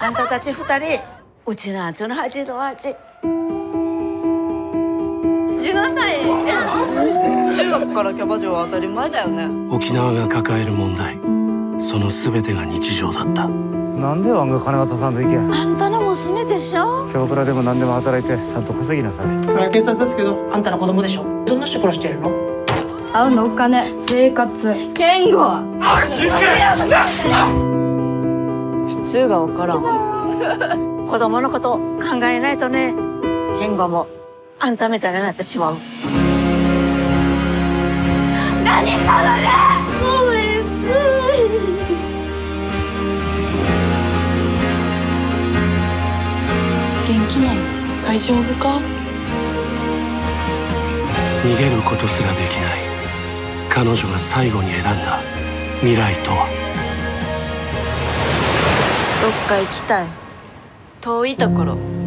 あんたたち二人うちなんちの恥の味17歳。中学からキャバ嬢は当たり前だよね。沖縄が抱える問題。その全てが日常だった。なんでワンが金渡さんといけ？あんたの娘でしょ？キャバクラでも何でも働いてちゃんと稼ぎなさい。警察ですけどあんたの子供でしょ？どんな人殺してるの？会うのお金生活。健吾普通が分から。ん子供のこと考えないとね。健吾もあんたみたいになってしまう。何したのね！ごめん。ね元気ね大丈夫か？逃げることすらできない。彼女が最後に選んだ未来とは？どっか行きたい。遠いところ。